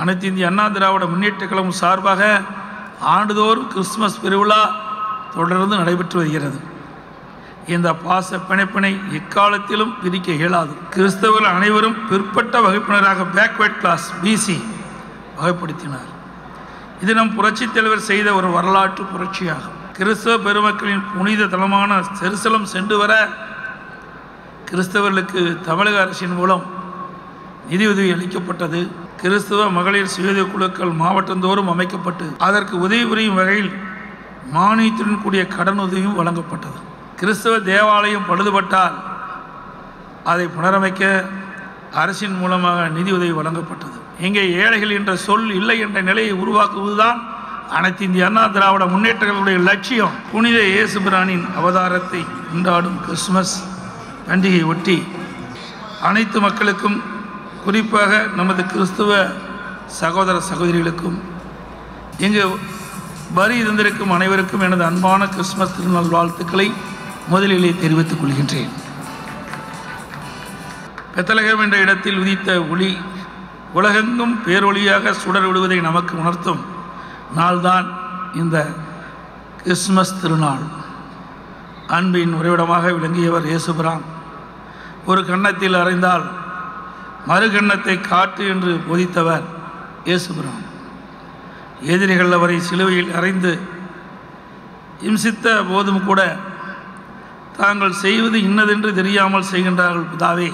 அனைத்து இந்திய அண்ணா திராவிட முன்னேற்ற கழகம் சார்பாக ஆண்டுதோறும் கிறிஸ்துமஸ் பெருவிழா தொடர்ந்து நடைபெற்று வருகிறது. இந்த பாச பிணைப்பினை எக்காலத்திலும் பிரிக்க இயலாது. கிறிஸ்தவர்கள் அனைவரும் பிற்பட்ட வகுப்பினராக பேக்வேர்ட் கிளாஸ் பிசி வகைப்படுத்தினார். இது நம் புரட்சித் தலைவர் செய்த ஒரு வரலாற்று புரட்சியாகும். கிறிஸ்தவ பெருமக்களின் புனித தலமான செருசலம் சென்று வர கிறிஸ்தவர்களுக்கு தமிழக அரசின் மூலம் நிதியுதவி அளிக்கப்பட்டது. கிறிஸ்தவ மகளிர் சுயதை குழுக்கள் மாவட்டந்தோறும் அமைக்கப்பட்டு அதற்கு உதவி புரியும் வகையில் மானியத்துடன் கூடிய கடன் உதவியும் வழங்கப்பட்டது. கிறிஸ்தவ தேவாலயம் பழுதுபட்டால் அதை புனரமைக்க அரசின் மூலமாக நிதியுதவி வழங்கப்பட்டது. இங்கே ஏழைகள் என்ற சொல் இல்லை என்ற நிலையை உருவாக்குவதுதான் அனைத்து இந்திய அண்ணா திராவிட முன்னேற்றங்களுடைய லட்சியம். புனித இயேசு பிரானின் அவதாரத்தை கொண்டாடும் கிறிஸ்துமஸ் பண்டிகை ஒட்டி அனைத்து மக்களுக்கும் குறிப்பாக நமது கிறிஸ்துவ சகோதர சகோதரிகளுக்கும் இங்கு வரி இருந்திருக்கும் அனைவருக்கும் எனது அன்பான கிறிஸ்துமஸ் திருநாள் வாழ்த்துக்களை முதலிலே தெரிவித்துக் கொள்கின்றேன். பெத்தலகம் என்ற இடத்தில் உதித்த ஒளி உலகெங்கும் பேரொளியாக சுடர் விடுவதை நமக்கு உணர்த்தும் நாள்தான் இந்த கிறிஸ்துமஸ் திருநாள். அன்பின் உறைவிடமாக விளங்கியவர் இயேசுபிரான் ஒரு கன்னத்தில் அறைந்தால் மறுகண்ணத்தை காட்டு என்று போதித்தவர் இயேசுபிரான். எதிரிகள் அவரை சிலுவையில் அறைந்து இம்சித்த போதும் கூட தாங்கள் செய்வது இன்னதென்று தெரியாமல் செய்கின்றார்கள் பிதாவே.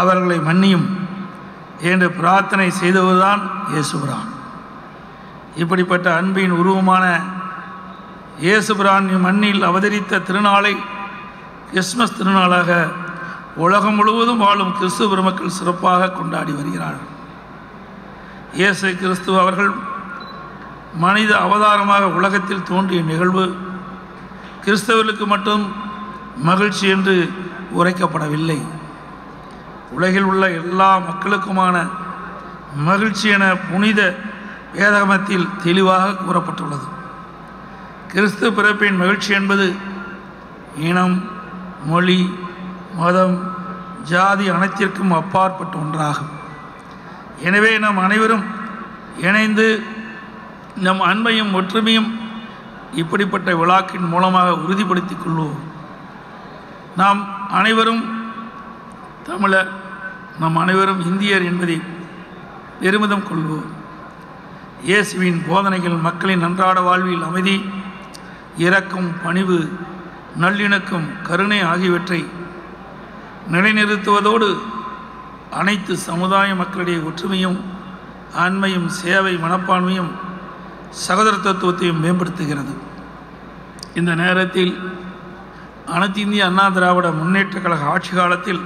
அவர்களை மன்னியும் என்று பிரார்த்தனை செய்தவர்தான் இயேசுபிரான். இப்படிப்பட்ட அன்பின் உருவமான இயேசுபிரான் மண்ணில் அவதரித்த திருநாளை கிறிஸ்மஸ் திருநாளாக உலகம் முழுவதும் வாழும் கிறிஸ்துவ பெருமக்கள் சிறப்பாக கொண்டாடி வருகிறார்கள். இயேசு கிறிஸ்துவ அவர்கள் மனித அவதாரமாக உலகத்தில் தோன்றிய நிகழ்வு கிறிஸ்தவர்களுக்கு மட்டும் மகிழ்ச்சி என்று உரைக்கப்படவில்லை. உலகில் உள்ள எல்லா மக்களுக்குமான மகிழ்ச்சி என புனித வேதகமத்தில் தெளிவாக கூறப்பட்டுள்ளது. கிறிஸ்து பிறப்பின் மகிழ்ச்சி என்பது இனம் மொழி மதம் ஜாதி அனைத்திற்கும் அப்பாற்பட்ட ஒன்றாகும். எனவே நம் அனைவரும் இணைந்து நம் அன்பையும் ஒற்றுமையும் இப்படிப்பட்ட விழாக்கின் மூலமாக உறுதிப்படுத்திக் கொள்வோம். நாம் அனைவரும் தமிழர் நம் அனைவரும் இந்தியர் என்பதை பெருமிதம் கொள்வோம். இயேசுவின் போதனைகள் மக்களின் அன்றாட வாழ்வில் அமைதி இரக்கம் பணிவு நல்லிணக்கம் கருணை ஆகியவற்றை நிலைநிறுத்துவதோடு அனைத்து சமுதாய மக்களுடைய ஒற்றுமையும் ஆண்மையும் சேவை மனப்பான்மையும் சகோதர தத்துவத்தையும் மேம்படுத்துகிறது. இந்த நேரத்தில் அனைத்து இந்திய அண்ணா திராவிட முன்னேற்ற கழக ஆட்சி காலத்தில்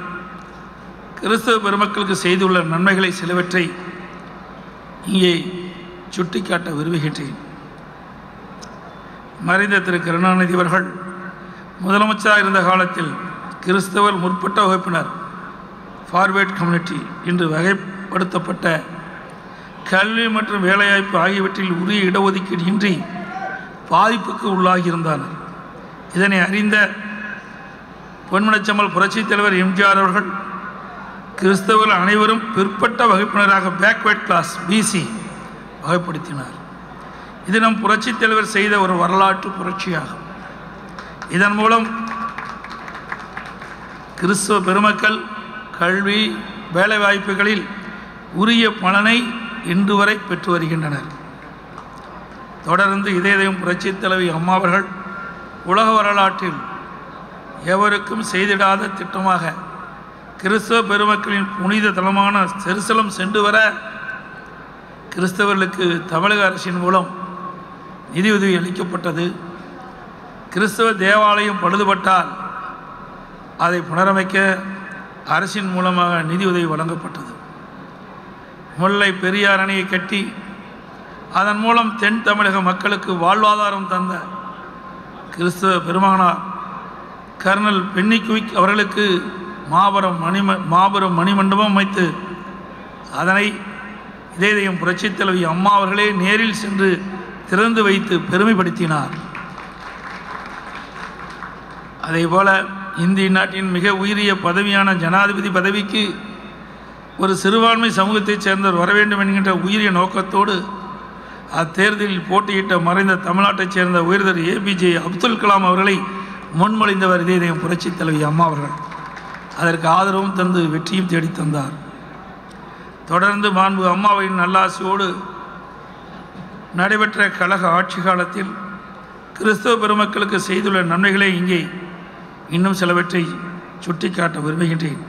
கிறிஸ்தவ பெருமக்களுக்கு செய்துள்ள நன்மைகளை சிலவற்றை இங்கே சுட்டிக்காட்ட விரும்புகின்றேன். மறைந்த திரு கருணாநிதி அவர்கள் முதலமைச்சராக இருந்த காலத்தில் கிறிஸ்தவர் முற்பட்ட வகுப்பினர் ஃபார்வேர்ட் கம்யூனிட்டி என்று வகைப்படுத்தப்பட்ட கல்வி மற்றும் வேலைவாய்ப்பு ஆகியவற்றில் உரிய இடஒதுக்கீடு இன்றி பாதிப்புக்கு உள்ளாகியிருந்தனர் இதனை அறிந்த பொன்மனச்சம்மல் புரட்சித் தலைவர் எம்ஜிஆர் அவர்கள் கிறிஸ்தவர்கள் அனைவரும் பிற்பட்ட வகுப்பினராக பேக்வேர்ட் கிளாஸ் பிசி வகைப்படுத்தினார். இது நம் புரட்சித் தலைவர் செய்த ஒரு வரலாற்று புரட்சியாகும். இதன் மூலம் கிறிஸ்தவ பெருமக்கள் கல்வி வேலைவாய்ப்புகளில் உரிய பலனை இன்று வரை பெற்று வருகின்றனர். தொடர்ந்து இதயதயம் புரட்சித் தலைவி அம்மா அவர்கள் உலக வரலாற்றில் எவருக்கும் செய்திடாத திட்டமாக கிறிஸ்தவ பெருமக்களின் புனித தலமான செருசலம் சென்று வர கிறிஸ்தவர்களுக்கு தமிழக அரசின் மூலம் நிதியுதவி அளிக்கப்பட்டது. கிறிஸ்தவ தேவாலயம் பழுதுபட்டால் அதை புனரமைக்க அரசின் மூலமாக நிதியுதவி வழங்கப்பட்டது. முல்லை பெரியார் அணையை கட்டி அதன் மூலம் தென் தமிழக மக்களுக்கு வாழ்வாதாரம் தந்த கிறிஸ்தவ பெருமானார் கர்னல் பென்னிக்குவிக் அவர்களுக்கு மாபெரும் மணிம மாபெரும் மணிமண்டபம் அமைத்து அதனை இதயம் புரட்சித் தலைவி அம்மா அவர்களே நேரில் சென்று திறந்து வைத்து பெருமைப்படுத்தினார். அதேபோல இந்திய நாட்டின் மிக உயரிய பதவியான ஜனாதிபதி பதவிக்கு ஒரு சிறுபான்மை சமூகத்தைச் சேர்ந்தவர் வர வேண்டும் என்கின்ற உயரிய நோக்கத்தோடு அத்தேர்தலில் போட்டியிட்ட மறைந்த தமிழ்நாட்டைச் சேர்ந்த உயர்தர் ஏபிஜே அப்துல் கலாம் அவர்களை முன்மொழிந்தவர் இதே இதயம் புரட்சித் தலைவி அம்மா அவர்கள். அதற்கு ஆதரவும் தந்து வெற்றியும் தேடித் தந்தார். தொடர்ந்து மாண்பு அம்மாவின் நல்லாசியோடு நடைபெற்ற கழக ஆட்சி காலத்தில் கிறிஸ்தவ பெருமக்களுக்கு செய்துள்ள நன்மைகளை இங்கே இன்னும் சிலவற்றை சுட்டிக்காட்ட விரும்புகின்றேன்.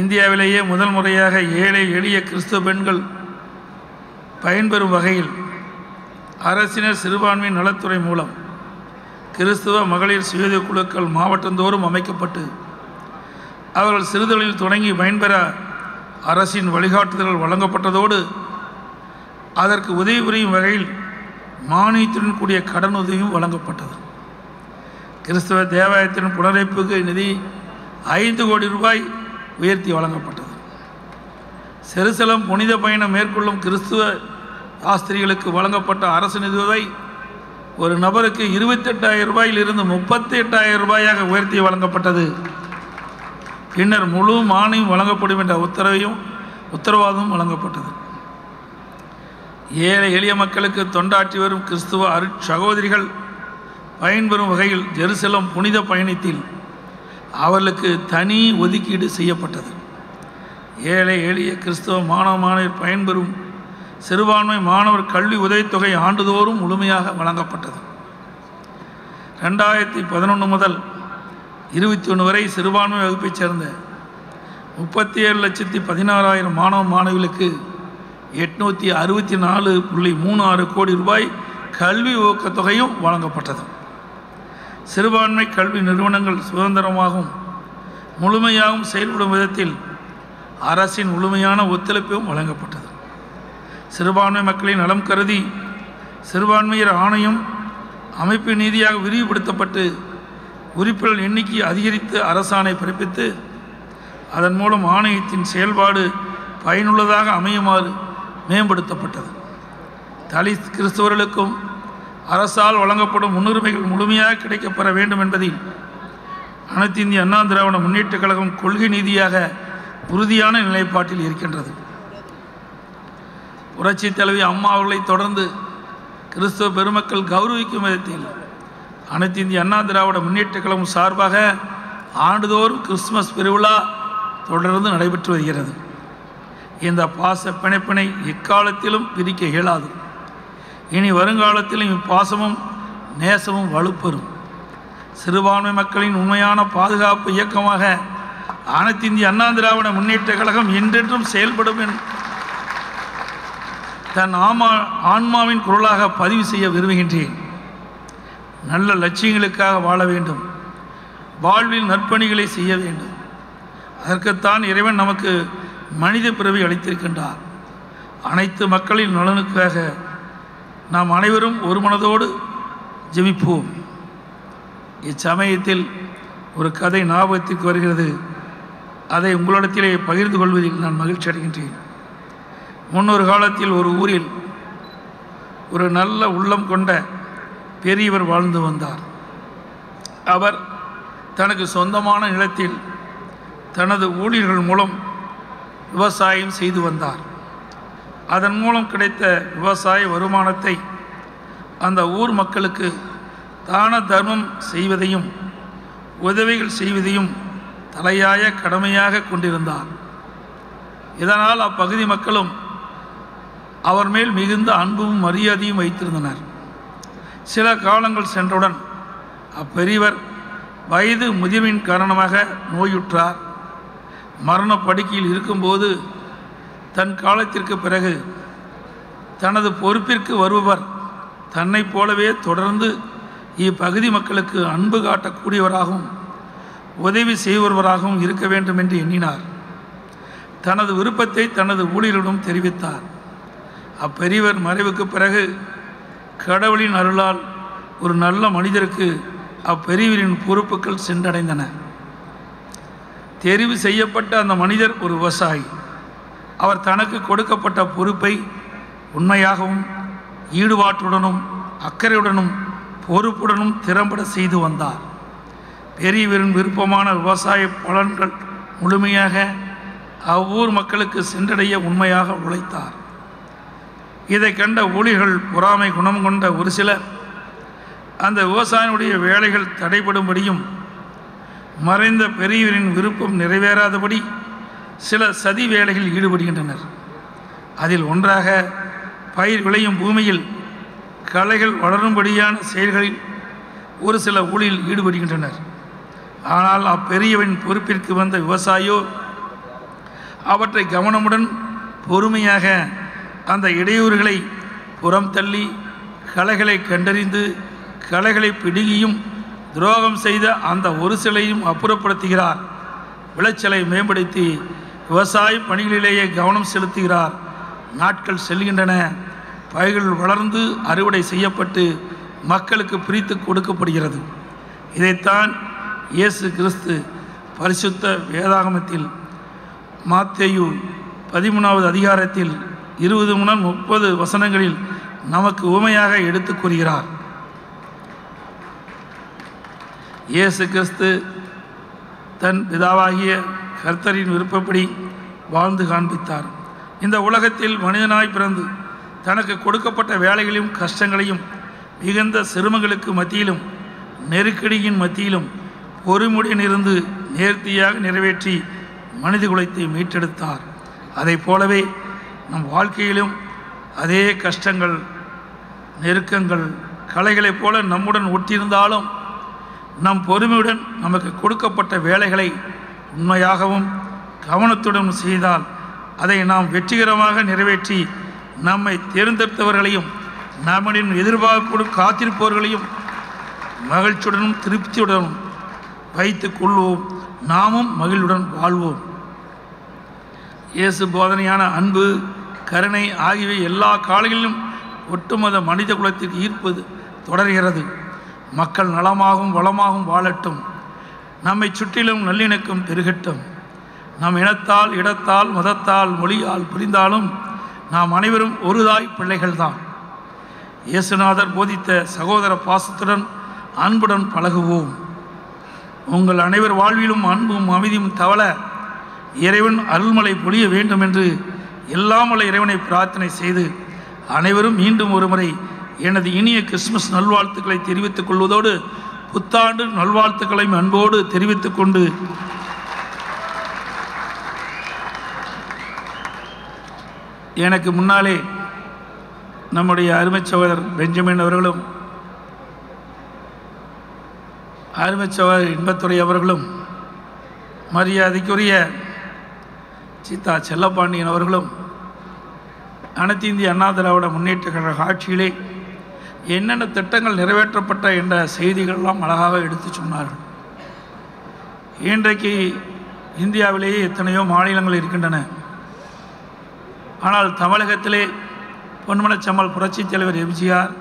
இந்தியாவிலேயே முதல் முறையாக ஏழை எளிய கிறிஸ்துவ பெண்கள் பயன்பெறும் வகையில் அரசினர் சிறுபான்மை நலத்துறை மூலம் கிறிஸ்துவ மகளிர் சுயத குழுக்கள் மாவட்டந்தோறும் அமைக்கப்பட்டு அவர்கள் சிறுதொழில் தொடங்கி பயன்பெற அரசின் வழிகாட்டுதல்கள் வழங்கப்பட்டதோடு அதற்கு உதவி புரியும் வகையில் மானியத்துடன் கூடிய கடன் உதவியும் வழங்கப்பட்டது. கிறிஸ்தவ தேவாலயத்தின் புனரமைப்புக்கு நிதி ஐந்து கோடி ரூபாய் உயர்த்தி வழங்கப்பட்டது. செருசலம் புனித பயணம் மேற்கொள்ளும் கிறிஸ்துவ ஆஸ்திரிகளுக்கு வழங்கப்பட்ட அரசு நிதியுதவி ஒரு நபருக்கு இருபத்தெட்டாயிரம் ரூபாயிலிருந்து முப்பத்தி எட்டாயிரம் ரூபாயாக உயர்த்தி வழங்கப்பட்டது. பின்னர் முழு மானியம் வழங்கப்படும் என்ற உத்தரவையும் உத்தரவாதமும் வழங்கப்பட்டது. ஏழை எளிய மக்களுக்கு தொண்டாற்றி வரும் கிறிஸ்துவ அரு சகோதரிகள் பயன்பெறும் வகையில் ஜெருசலம் புனித பயணத்தில் அவர்களுக்கு தனி ஒதுக்கீடு செய்யப்பட்டது. ஏழை எளிய கிறிஸ்தவ மாணவ மாணவர் பயன்பெறும் சிறுபான்மை மாணவர் கல்வி உதவித்தொகை ஆண்டுதோறும் முழுமையாக வழங்கப்பட்டது. ரெண்டாயிரத்தி பதினொன்று முதல் இருபத்தி ஒன்று வரை சிறுபான்மை வகுப்பைச் சேர்ந்த முப்பத்தி ஏழு லட்சத்தி பதினாறாயிரம் மாணவ மாணவிகளுக்கு எட்நூற்றி அறுபத்தி நாலு புள்ளி மூணு ஆறு கோடி ரூபாய் கல்வி ஊக்கத்தொகையும் வழங்கப்பட்டது. சிறுபான்மை கல்வி நிறுவனங்கள் சுதந்திரமாகவும் முழுமையாகவும் செயல்படும் விதத்தில் அரசின் முழுமையான ஒத்துழைப்பும் வழங்கப்பட்டது. சிறுபான்மை மக்களின் நலம் கருதி சிறுபான்மையர் ஆணையம் அமைப்பு நீதியாக விரிவுபடுத்தப்பட்டு உறுப்பினர் எண்ணிக்கை அதிகரித்து அரசாணை பிறப்பித்து அதன் மூலம் ஆணையத்தின் செயல்பாடு பயனுள்ளதாக அமையுமாறு மேம்படுத்தப்பட்டது. தலித் கிறிஸ்தவர்களுக்கும் அரசால் வழங்கப்படும் முன்னுரிமைகள் முழுமையாக கிடைக்கப்பெற வேண்டும் என்பதை அனைத்து இந்திய அண்ணா திராவிட முன்னேற்றக் கழகம் கொள்கை நீதியாக உறுதியான நிலைப்பாட்டில் இருக்கின்றது. புரட்சி தலைவி அம்மா அவர்களை தொடர்ந்து கிறிஸ்தவ பெருமக்கள் கௌரவிக்கும் விதத்தில் அனைத்து இந்திய அண்ணா திராவிட முன்னேற்றக் கழகம் சார்பாக ஆண்டுதோறும் கிறிஸ்துமஸ் பெருவிழா தொடர்ந்து நடைபெற்று வருகிறது. இந்த பாச பிணைப்பினை எக்காலத்திலும் பிரிக்க இயலாது. இனி வருங்காலத்திலும் இப்பாசமும் நேசமும் வலுப்பெறும். சிறுபான்மை மக்களின் உண்மையான பாதுகாப்பு இயக்கமாக அனைத்து இந்திய அண்ணா திராவிட முன்னேற்றக் கழகம் என்றென்றும் செயல்படும் என் தன் ஆமா ஆன்மாவின் குரலாக பதிவு செய்ய விரும்புகின்றேன். நல்ல லட்சியங்களுக்காக வாழ வேண்டும். வாழ்வில் நற்பணிகளை செய்ய வேண்டும். அதற்குத்தான் இறைவன் நமக்கு மனித பிறவி அளித்திருக்கின்றார். அனைத்து மக்களின் நலனுக்காக நாம் அனைவரும் ஒரு மனதோடு ஜெபிப்போம். இச்சமயத்தில் ஒரு கதை ஞாபகத்துக்கு வருகிறது. அதை உங்களிடத்திலே பகிர்ந்து கொள்வதில் நான் மகிழ்ச்சி அடைகின்றேன். முன்னொரு காலத்தில் ஒரு ஊரில் ஒரு நல்ல உள்ளம் கொண்ட பெரியவர் வாழ்ந்து வந்தார். அவர் தனக்கு சொந்தமான நிலத்தில் தனது ஊழியர்கள் மூலம் விவசாயம் செய்து வந்தார். அதன் மூலம் கிடைத்த விவசாய வருமானத்தை அந்த ஊர் மக்களுக்கு தான தர்மம் செய்வதையும் உதவிகள் செய்வதையும் தலையாய கடமையாக கொண்டிருந்தார். இதனால் அப்பகுதி மக்களும் அவர் மேல் மிகுந்த அன்பும் மரியாதையும் வைத்திருந்தனர். சில காலங்கள் சென்றவுடன் அப்பெரியவர் வயது முதிர்வின் காரணமாக நோயுற்றார். மரண படுக்கையில் இருக்கும்போது தன் காலத்திற்கு பிறகு தனது பொறுப்பிற்கு வருபவர் தன்னைப் போலவே தொடர்ந்து இப்பகுதி மக்களுக்கு அன்பு காட்டக்கூடியவராகவும் உதவி செய்வராகவும் இருக்க வேண்டும் என்று எண்ணினார். தனது விருப்பத்தை தனது ஊழியரிடம் தெரிவித்தார். அப்பெரியவர் மறைவுக்கு பிறகு கடவுளின் அருளால் ஒரு நல்ல மனிதருக்கு அப்பெரியவரின் பொறுப்புகள் சென்றடைந்தன. தெரிவு செய்யப்பட்ட அந்த மனிதர் ஒரு விவசாயி. அவர் தனக்கு கொடுக்கப்பட்ட பொறுப்பை உண்மையாகவும் ஈடுபாட்டுடனும் அக்கறையுடனும் பொறுப்புடனும் திறம்பட செய்து வந்தார். பெரியவரின் விருப்பமான விவசாய பலன்கள் முழுமையாக அவ்வூர் மக்களுக்கு சென்றடைய உண்மையாக உழைத்தார். இதை கண்ட ஊழிகள் பொறாமை குணம் கொண்ட ஒரு சிலர் அந்த விவசாயினுடைய வேலைகள் தடைபடும்படியும் மறைந்த பெரியவரின் விருப்பம் நிறைவேறாதபடி சில சதி வேலைகளில் ஈடுபடுகின்றனர். அதில் ஒன்றாக பயிர் விளையும் பூமியில் களைகள் வளரும்படியான செயல்களில் ஒரு சில ஊழியில் ஈடுபடுகின்றனர். ஆனால் அப்பெரியவன் பொறுப்பிற்கு வந்த விவசாயியோ அவற்றை கவனமுடன் பொறுமையாக அந்த இடையூறுகளை புறம் தள்ளி களைகளை கண்டறிந்து களைகளை பிடுங்கியும் துரோகம் செய்த அந்த ஒரு சிலையும் அப்புறப்படுத்துகிறார். விளைச்சலை மேம்படுத்தி விவசாய பணிகளிலேயே கவனம் செலுத்துகிறார். நாட்கள் செல்கின்றன. பயிர்கள் வளர்ந்து அறுவடை செய்யப்பட்டு மக்களுக்கு பிரித்து கொடுக்கப்படுகிறது. இதைத்தான் இயேசு கிறிஸ்து பரிசுத்த வேதாகமத்தில் மாத்தேயு பதிமூணாவது அதிகாரத்தில் இருபது முதல் முப்பது வசனங்களில் நமக்கு உமையாக எடுத்துக் கூறுகிறார். இயேசு கிறிஸ்து தன் பிதாவாகிய கர்த்தரின் விருப்பப்படி வாழ்ந்து காண்பித்தார். இந்த உலகத்தில் மனிதனாய் பிறந்து தனக்கு கொடுக்கப்பட்ட வேலைகளையும் கஷ்டங்களையும் மிகுந்த சிரமங்களுக்கு மத்தியிலும் நெருக்கடியின் மத்தியிலும் பொறுமுடன் இருந்து நேர்த்தியாக நிறைவேற்றி மனித குலத்தை மீட்டெடுத்தார். அதைப் போலவே நம் வாழ்க்கையிலும் அதே கஷ்டங்கள் நெருக்கங்கள் கலைகளைப் போல நம்முடன் ஒட்டியிருந்தாலும் நம் பொறுமையுடன் நமக்கு கொடுக்கப்பட்ட வேலைகளை உண்மையாகவும் கவனத்துடன் செய்தால் அதை நாம் வெற்றிகரமாக நிறைவேற்றி நம்மை தேர்ந்தெடுத்தவர்களையும் நம்மளின் எதிர்பார்ப்போடு காத்திருப்பவர்களையும் மகிழ்ச்சியுடனும் திருப்தியுடனும் வைத்து கொள்வோம். நாமும் மகிழ்வுடன் வாழ்வோம். இயேசு போதனையான அன்பு கருணை ஆகியவை எல்லா காலங்களிலும் ஒட்டுமொத்த மனித குலத்திற்கு ஈர்ப்பது தொடர்கிறது. மக்கள் நலமாகவும் வளமாகவும் வாழட்டும். நம்மை சுற்றிலும் நல்லிணக்கம் பெருகட்டும். நம் இனத்தால் இடத்தால் மதத்தால் மொழியால் புரிந்தாலும் நாம் அனைவரும் ஒருதாய் பிள்ளைகள்தான். இயேசுநாதர் போதித்த சகோதர பாசத்துடன் அன்புடன் பழகுவோம். உங்கள் அனைவர் வாழ்விலும் அன்பும் அமைதியும் தவள இறைவன் அருள்மலை பொழிய வேண்டும் என்று எல்லாம் இறைவனை பிரார்த்தனை செய்து அனைவரும் மீண்டும் ஒருமுறை எனது இனிய கிறிஸ்துமஸ் நல்வாழ்த்துக்களை தெரிவித்துக் கொள்வதோடு புத்தாண்டு நல்வாழ்த்துக்களையும் அன்போடு தெரிவித்துக் கொண்டு எனக்கு முன்னாலே நம்முடைய அருமைச்சவர் சகோதரர் பெஞ்சமின் அவர்களும் அருமைச்சவர் சகோதரர் இன்பத்துறை அவர்களும் மரியாதைக்குரிய சீதா செல்லப்பாண்டியன் அவர்களும் அனைத்து இந்திய அண்ணா திராவிட முன்னேற்ற கழக ஆட்சியிலே என்னென்ன திட்டங்கள் நிறைவேற்றப்பட்ட என்ற செய்திகள்லாம் அழகாக எடுத்து சொன்னார்கள். இன்றைக்கு இந்தியாவிலேயே எத்தனையோ மாநிலங்கள் இருக்கின்றன. ஆனால் தமிழகத்திலே பொன்மனச்சம்மல் புரட்சித் தலைவர் எம்ஜிஆர்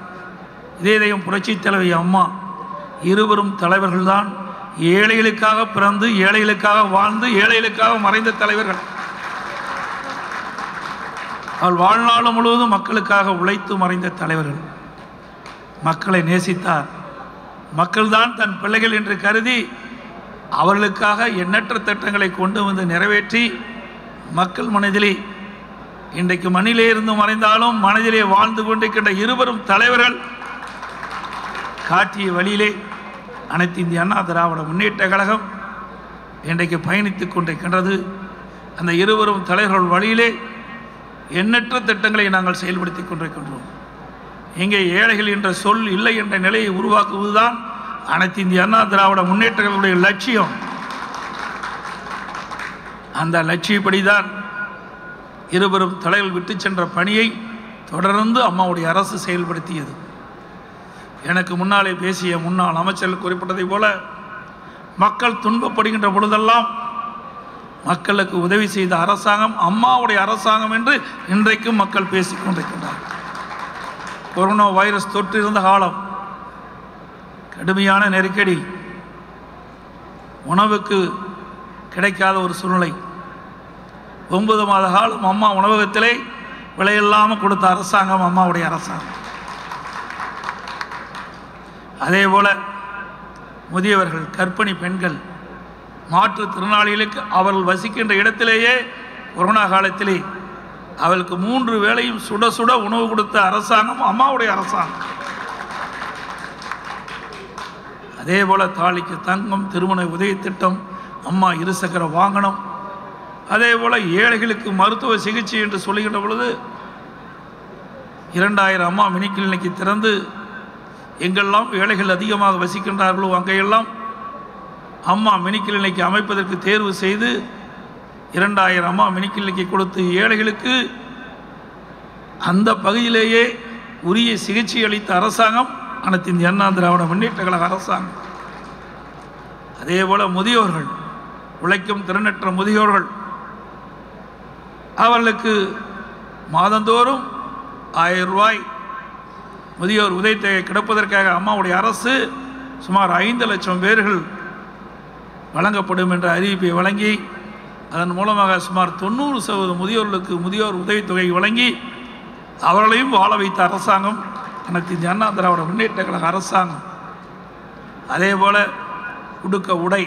இதயதயம் புரட்சித் தலைவி அம்மா இருவரும் தலைவர்கள்தான். ஏழைகளுக்காக பிறந்து ஏழைகளுக்காக வாழ்ந்து ஏழைகளுக்காக மறைந்த தலைவர்கள். அவள் வாழ்நாள் முழுவதும் மக்களுக்காக உழைத்து மறைந்த தலைவர்கள். மக்களை நேசித்தார். மக்கள்தான் தன் பிள்ளைகள் என்று கருதி அவர்களுக்காக எண்ணற்ற திட்டங்களை கொண்டு வந்து நிறைவேற்றி மக்கள் மனதிலே இன்றைக்கு மண்ணிலே இருந்து மறைந்தாலும் மனதிலே வாழ்ந்து கொண்டிருக்கின்ற இருவரும் தலைவர்கள் காட்டிய வழியிலே அனைத்து இந்திய அண்ணா திராவிட முன்னேற்ற கழகம் இன்றைக்கு பயணித்துக் கொண்டிருக்கின்றது. அந்த இருவரும் தலைவர்கள் வழியிலே எண்ணற்ற திட்டங்களை நாங்கள் செயல்படுத்தி கொண்டிருக்கின்றோம். இங்கே ஏழைகள் என்ற சொல் இல்லை என்ற நிலையை உருவாக்குவதுதான் அனைத்து இந்திய அண்ணா திராவிட முன்னேற்றங்களுடைய லட்சியம். அந்த லட்சியப்படிதான் இருவரும் தலைகள் விட்டு சென்ற பணியை தொடர்ந்து அம்மாவுடைய அரசு செயல்படுத்தியது. எனக்கு முன்னாலே பேசிய முன்னாள் அமைச்சர்கள் குறிப்பிட்டதைப் போல மக்கள் துன்பப்படுகின்ற பொழுதெல்லாம் மக்களுக்கு உதவி செய்த அரசாங்கம் அம்மாவுடைய அரசாங்கம் என்று இன்றைக்கும் மக்கள் பேசிக்கொண்டிருக்கின்றார்கள் கொரோனா வைரஸ் தொற்று இருந்த காலம். கடுமையான நெருக்கடி. உணவுக்கு கிடைக்காத ஒரு சூழ்நிலை. ஒன்பது மாத காலம் அம்மா உணவகத்திலே விலையில்லாமல் கொடுத்த அரசாங்கம் அம்மாவுடைய அரசாங்கம். அதே போல முதியவர்கள் கர்ப்பிணி பெண்கள் மாற்றுத்திறனாளிகளுக்கு அவர்கள் வசிக்கின்ற இடத்திலேயே கொரோனா காலத்திலே அவளுக்கு மூன்று வேளையும் சுட சுட உணவு கொடுத்த அரசாங்கம் அம்மாவுடைய அரசாங்கம். அதே போல தாலிக்கு தங்கம் திருமண உதவி திட்டம் அம்மா இருசக்கர வாங்கணும் அதே போல ஏழைகளுக்கு மருத்துவ சிகிச்சை என்று சொல்லுகின்ற பொழுது இரண்டாயிரம் அம்மா மினி கிளினிக்கு திறந்து எங்கெல்லாம் ஏழைகள் அதிகமாக வசிக்கின்றார்களோ அங்கெல்லாம் அம்மா மினி கிளினிக்கை அமைப்பதற்கு தேர்வு செய்து இரண்டாயிரம் அம்மா மினிக்கிள்ளிக்கு கொடுத்து ஏழைகளுக்கு அந்த பகுதியிலேயே உரிய சிகிச்சை அளித்த அரசாங்கம் அனைத்து இந்திய அண்ணா திராவிட முன்னேற்ற கழக அரசாங்கம். அதே போல் முதியோர்கள் உழைக்கும் திறனற்ற முதியோர்கள் அவர்களுக்கு மாதந்தோறும் ஆயிரம் ரூபாய் முதியோர் உதயத்தை கிடப்பதற்காக அம்மாவுடைய அரசு சுமார் ஐந்து லட்சம் பேர்கள் வழங்கப்படும் என்ற அறிவிப்பை வழங்கி அதன் மூலமாக சுமார் தொண்ணூறு சதவீத முதியோர்களுக்கு முதியோர் உதவித்தொகை வழங்கி அவர்களையும் வாழ வைத்த அரசாங்கம் எனக்கு இந்திய அண்ணா திராவிட முன்னேற்ற கழக அரசாங்கம். அதே போல் உடுக்க உடை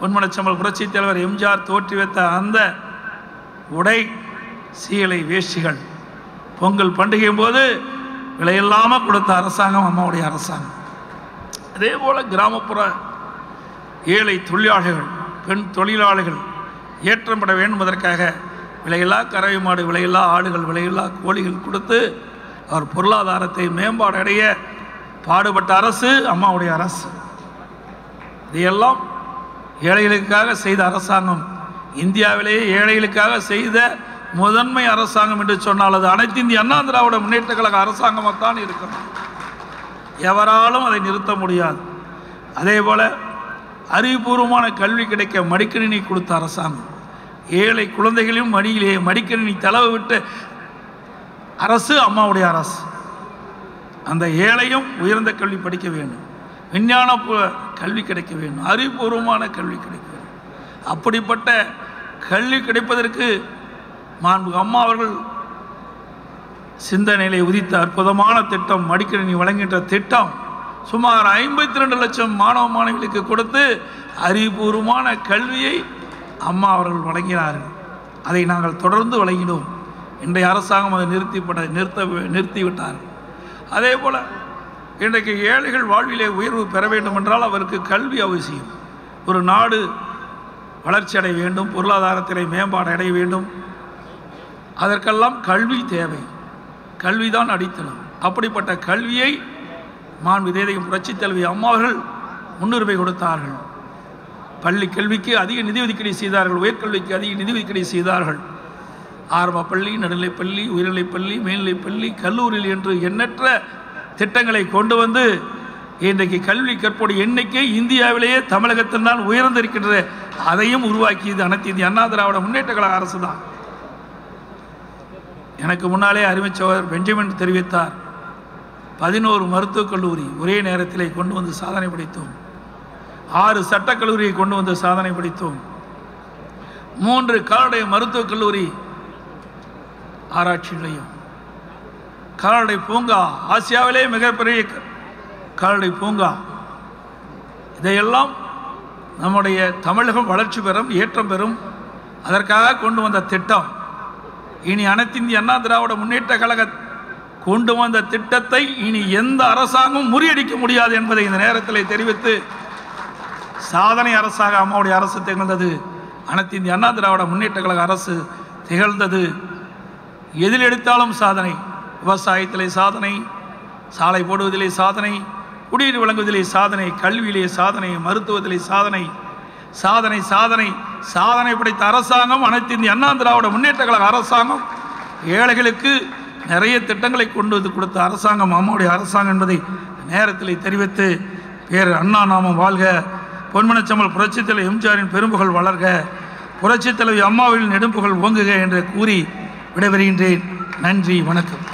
பொன்மனச்சம்பல் புரட்சித் தலைவர் எம்ஜிஆர் தோற்றி வைத்த அந்த உடை சீலை வேஷ்டிகள் பொங்கல் பண்டிகையும் போது விலையில்லாமல் கொடுத்த அரசாங்கம் அம்மாவுடைய அரசாங்கம். அதே போல் கிராமப்புற ஏழை தொழிலாளர்கள் பெண் தொழிலாளர்கள் ஏற்றம் பெற வேண்டும் அதற்காக விலையில்லா கறவை மாடு விலையில்லா ஆடுகள் விலையில்லா கோழிகள் கொடுத்து அவர் பொருளாதாரத்தை மேம்பாடு அடைய பாடுபட்ட அரசு அம்மாவுடைய அரசு. இதையெல்லாம் ஏழைகளுக்காக செய்த அரசாங்கம் இந்தியாவிலேயே ஏழைகளுக்காக செய்த முதன்மை அரசாங்கம் என்று சொன்னால் அது அனைத்து இந்திய அண்ணா திராவிட முன்னேற்ற கழக அரசாங்கமாகத்தான் இருக்கணும் எவராலும் அதை நிறுத்த முடியாது. அதே போல் அறிவுபூர்வமான கல்வி கிடைக்க மடிக்கணினி கொடுத்த அரசாங்கம். ஏழை குழந்தைகளையும் மடியிலே மடிக்கணினி தளவு விட்டு அரசு அம்மாவுடைய அரசு. அந்த ஏழையும் உயர்ந்த கல்வி படிக்க வேண்டும். விஞ்ஞான கல்வி கிடைக்க வேண்டும். அறிவுபூர்வமான கல்வி கிடைக்க வேண்டும். அப்படிப்பட்ட கல்வி கிடைப்பதற்கு மாண்பு அம்மா அவர்கள் சிந்தனையிலே உதித்த அற்புதமான திட்டம் மடிக்கணினி வழங்குகின்ற திட்டம் சுமார் ஐம்பத்தி ரெண்டு லட்சம் மாணவ மாணவிகளுக்கு கொடுத்து அறிவுபூர்வமான கல்வியை அம்மா அவர்கள் வழங்கினார்கள். அதை நாங்கள் தொடர்ந்து வழங்கினோம். இன்றைய அரசாங்கம் அதை நிறுத்திப்பட நிறுத்த நிறுத்திவிட்டார்கள். அதே போல் இன்றைக்கு ஏழைகள் வாழ்விலே உயர்வு பெற வேண்டும் என்றால் அவருக்கு கல்வி அவசியம். ஒரு நாடு வளர்ச்சி அடைய வேண்டும் பொருளாதாரத்திலே மேம்பாடு அடைய வேண்டும். அதற்கெல்லாம் கல்வி தேவை. கல்விதான் அடித்தளம். அப்படிப்பட்ட கல்வியை மாண்பு தேதையும் புரட்சித் தலைவி அம்மாவர்கள் முன்னுரிமை கொடுத்தார்கள். பள்ளி கல்விக்கு அதிக நிதி ஒதுக்கீடு செய்தார்கள் உயர்கல்விக்கு அதிக நிதி ஒதுக்கீடு செய்தார்கள். ஆரம்ப பள்ளி நடுநிலைப்பள்ளி உயர்நிலைப்பள்ளி மேல்நிலைப்பள்ளி கல்லூரியில் என்று எண்ணற்ற திட்டங்களை கொண்டு வந்து இன்றைக்கு கல்வி கற்போடைய எண்ணிக்கை இந்தியாவிலேயே தமிழகத்தில் தான் உயர்ந்திருக்கின்றது. அதையும் உருவாக்கியது அனைத்து இந்திய அண்ணா திராவிட முன்னேற்ற கழக அரசு தான். எனக்கு முன்னாலே அறிவிச்சவர் பெஞ்சமின் தெரிவித்தார். பதினோரு மருத்துவக் கல்லூரி ஒரே நேரத்திலே கொண்டு வந்து சாதனை படைத்தோம். ஆறு சட்டக்கல்லூரியை கொண்டு வந்து சாதனை படித்தோம். மூன்று கால்நடை மருத்துவக் கல்லூரி ஆராய்ச்சி நிலையம் கால்நடை பூங்கா ஆசியாவிலே மிகப்பெரிய கால்நடை பூங்கா. இதையெல்லாம் நம்முடைய தமிழகம் வளர்ச்சி பெறும் ஏற்றம் பெறும். அதற்காக கொண்டு வந்த திட்டம். இனி அனைத்திந்திய அண்ணா திராவிட முன்னேற்ற கழக கொண்டு வந்த திட்டத்தை இனி எந்த அரசாங்கம் முறியடிக்க முடியாது என்பதை இந்த நேரத்தில் தெரிவித்து சாதனை அரசாக அம்மாவுடைய அரசு திகழ்ந்தது. அனைத்து இந்திய அண்ணா திராவிட முன்னேற்ற கழக அரசு திகழ்ந்தது. எதில் எடுத்தாலும் சாதனை. விவசாயத்திலே சாதனை சாலை போடுவதிலே சாதனை குடிநீர் வழங்குவதிலே சாதனை கல்வியிலே சாதனை மருத்துவத்திலே சாதனை. சாதனை சாதனை சாதனை படைத்த அரசாங்கம் அனைத்து இந்திய அண்ணா திராவிட முன்னேற்ற கழக அரசாங்கம். ஏழைகளுக்கு நிறைய திட்டங்களை கொண்டு வந்து கொடுத்த அரசாங்கம் அம்மாவுடைய அரசாங்கம் என்பதை நேரத்தில் தெரிவித்து பேர் அண்ணா நாமம் வாழ்க. பொன்மனச்சம்மல் புரட்சித் தலைவர் எம்ஜிஆரின் பெரும்புகள் வளர்க புரட்சித் தலைவி அம்மாவின் நெடும்புகள் ஓங்குக என்று கூறி விடைபெறுகின்றேன். நன்றி வணக்கம்.